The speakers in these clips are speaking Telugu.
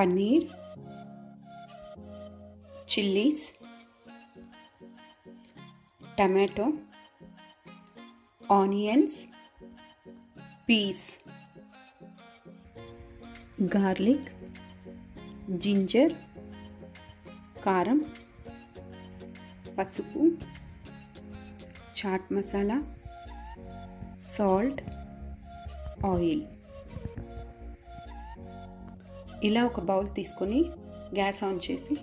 Paneer chillies tomato onions pieces garlic ginger కారం పసుపు చాట్ మసాలా సాల్ట్ ఆయిల్ ఇలా ఒక బౌల్ తీసుకొని గ్యాస్ ఆన్ చేసి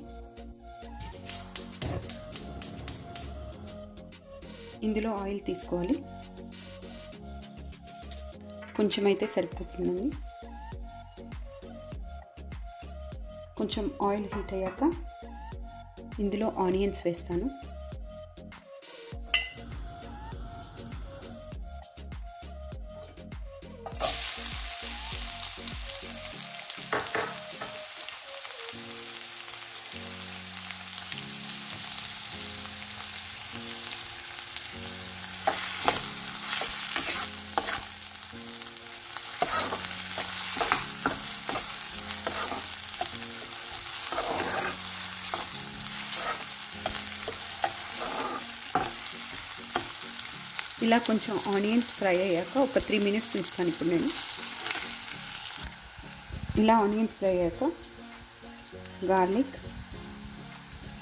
ఇందులో ఆయిల్ తీసుకోవాలి. కొంచెం అయితే సరిపోతుందండి. కొంచెం ఆయిల్ హీట్ అయ్యాక ఇందులో ఆనియన్స్ వేస్తాను. ఇలా కొంచెం ఆనియన్స్ ఫ్రై అయ్యాక ఒక త్రీ మినిట్స్ ఉంచుతాను ఇప్పుడు నేను. ఇలా ఆనియన్స్ ఫ్రై అయ్యాక గార్లిక్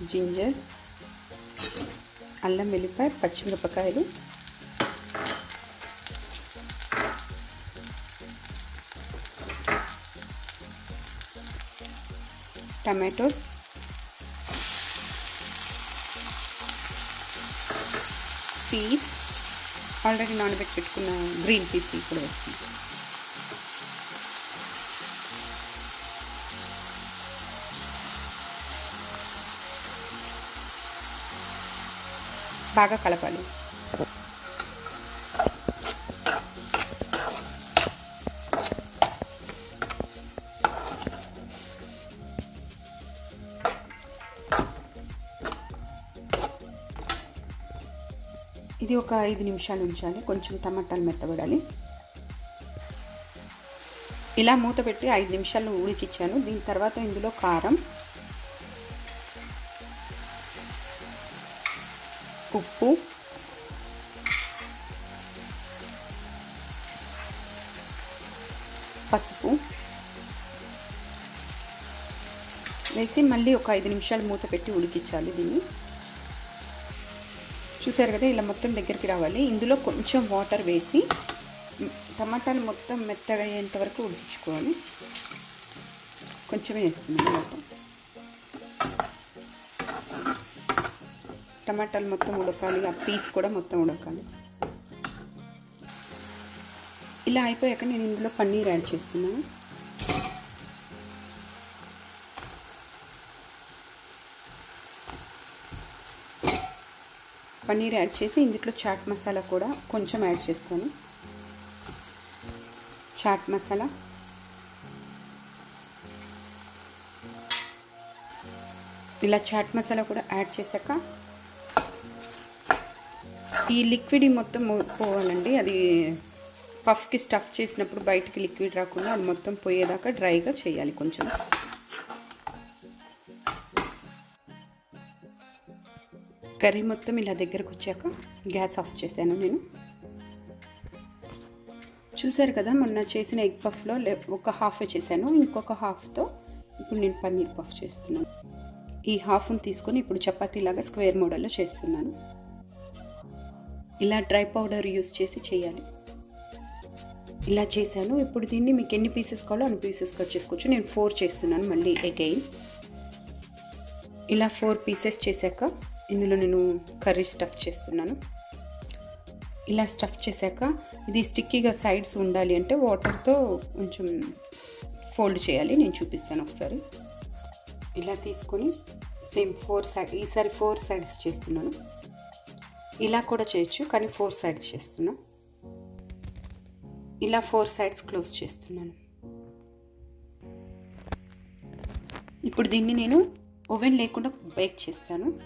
జింజర్ అల్లం వెల్లిపాయ పచ్చిమిరపకాయలు. టమాటోస్. పీస్. ఆల్రెడీ నానబెట్టి పెట్టుకున్న గ్రీన్ పీస్ ఇప్పుడు వేస్తాం బాగా కలపాలి. ఇది ఒక ఐదు నిమిషాలు ఉంచాలి. కొంచెం టమాటాలు మెత్తబడాలి. ఇలా మూత పెట్టి ఐదు నిమిషాలు ఉడికిచ్చాను. దీని తర్వాత ఇందులో కారం ఉప్పు పసుపు వేసి మళ్ళీ ఒక ఐదు నిమిషాలు మూత పెట్టి ఉడికించాలి దీన్ని. చూసారు కదా ఇలా మొత్తం దగ్గరికి రావాలి. ఇందులో కొంచెం వాటర్ వేసి టమాటాలు మొత్తం మెత్తగా అయ్యేంత వరకు ఉడికించుకోవాలి. కొంచెమే వేస్తుంది మొత్తం. టమాటాలు మొత్తం ఉడకాలి ఆ పీస్ కూడా మొత్తం ఉడకాలి. ఇలా అయిపోయాక నేను ఇందులో పన్నీర్ యాడ్ చేస్తున్నాను. పన్నీర్ యాడ్ చేసి ఇందులో చాట్ మసాలా కూడా కొంచెం యాడ్ చేస్తాను. చాట్ మసాలా. ఇలా చాట్ మసాలా కూడా యాడ్ చేశాక ఈ లిక్విడ్ మొత్తం పోవాలండి. అది పఫ్కి స్టఫ్ చేసినప్పుడు బయటికి లిక్విడ్ రాకుండా అది మొత్తం పోయేదాకా డ్రైగా చేయాలి కొంచెం. కర్రీ మొత్తం ఇలా దగ్గరకు వచ్చాక గ్యాస్ ఆఫ్ చేశాను నేను. చూసారు కదా మొన్న చేసిన ఎగ్ పఫ్లో ఒక హాఫ్ చేశాను ఇంకొక హాఫ్తో ఇప్పుడు నేను పన్నీర్ పఫ్ చేస్తున్నాను. ఈ హాఫ్ని తీసుకొని ఇప్పుడు చపాతీలాగా స్క్వేర్ మోడల్లో చేస్తున్నాను. ఇలా డ్రై పౌడర్ యూస్ చేసి చేయాలి. ఇలా చేశాను. ఇప్పుడు దీన్ని మీకు ఎన్ని పీసెస్ కావాలో అన్ని పీసెస్ కట్ చేసుకోవచ్చు. నేను ఫోర్ చేస్తున్నాను మళ్ళీ అగైన్. ఇలా ఫోర్ పీసెస్ చేశాక ఇందులో నేను కర్రీ స్టఫ్ చేస్తున్నాను. ఇలా స్టఫ్ చేశాక ఇది స్టిక్కీగా సైడ్స్ ఉండాలి అంటే వాటర్తో కొంచెం ఫోల్డ్ చేయాలి. నేను చూపిస్తాను ఒకసారి. ఇలా తీసుకొని సేమ్ ఫోర్ సైడ్ ఈసారి ఫోర్ సైడ్స్ చేస్తున్నాను. ఇలా కూడా చేయొచ్చు కానీ ఫోర్ సైడ్స్ చేస్తున్నా. ఇలా ఫోర్ సైడ్స్ క్లోజ్ చేస్తున్నాను. ఇప్పుడు దీన్ని నేను ఓవెన్ లేకుండా బేక్ చేస్తాను.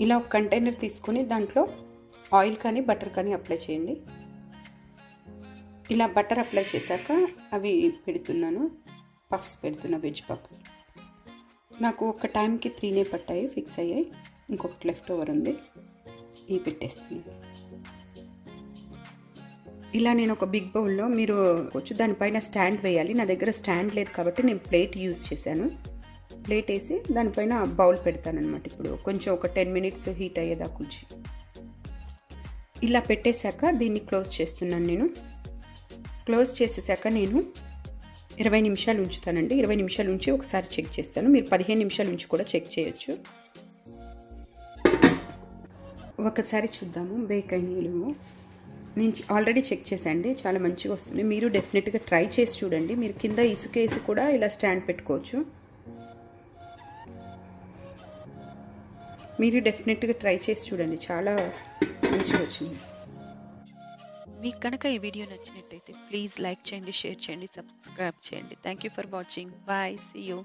ఇలా ఒక కంటైనర్ తీసుకొని దాంట్లో ఆయిల్ కానీ బటర్ కానీ అప్లై చేయండి. ఇలా బటర్ అప్లై చేశాక అవి పెడుతున్నాను. పఫ్స్ పెడుతున్నా వెజ్ పఫ్స్. నాకు ఒక టైంకి త్రీనే పట్టాయి ఫిక్స్ అయ్యాయి. ఇంకొకటి లెఫ్ట్ ఓవర్ ఉంది. ఇవి పెట్టేస్తున్నాను. ఇలా నేను ఒక బిగ్ బౌల్లో మీరు కొంచెం దానిపైన స్టాండ్ వేయాలి. నా దగ్గర స్టాండ్ లేదు కాబట్టి నేను ప్లేట్ యూజ్ చేశాను. ప్లేట్ వేసి దానిపైన బౌల్ పెడతాను అనమాట ఇప్పుడు కొంచెం ఒక టెన్ మినిట్స్ హీట్ అయ్యేదాకా ఉంచి. ఇలా పెట్టేశాక దీన్ని క్లోజ్ చేస్తున్నాను నేను. క్లోజ్ చేసేసాక నేను ఇరవై నిమిషాలు ఉంచుతానండి. ఇరవై నిమిషాలు ఉంచి ఒకసారి చెక్ చేస్తాను. మీరు పదిహేను నిమిషాల నుంచి కూడా చెక్ చేయొచ్చు. ఒకసారి చూద్దాము. బేక్ అయినలేమో నేను ఆల్రెడీ చెక్ చేశాండి చాలా మంచిగా వస్తుంది. మీరు డెఫినెట్గా ట్రై చేసి చూడండి. మీరు కింద ఇసుక వేసి కూడా ఇలా స్టాండ్ పెట్టుకోవచ్చు. మీరు డెఫినెట్గా ట్రై చేసి చూడండి. చాలా మంచిగా వచ్చినాయి మీకు కనుక ఈ వీడియో నచ్చినట్టయితే ప్లీజ్ లైక్ చేయండి షేర్ చేయండి సబ్స్క్రైబ్ చేయండి. Thank you for watching bye see you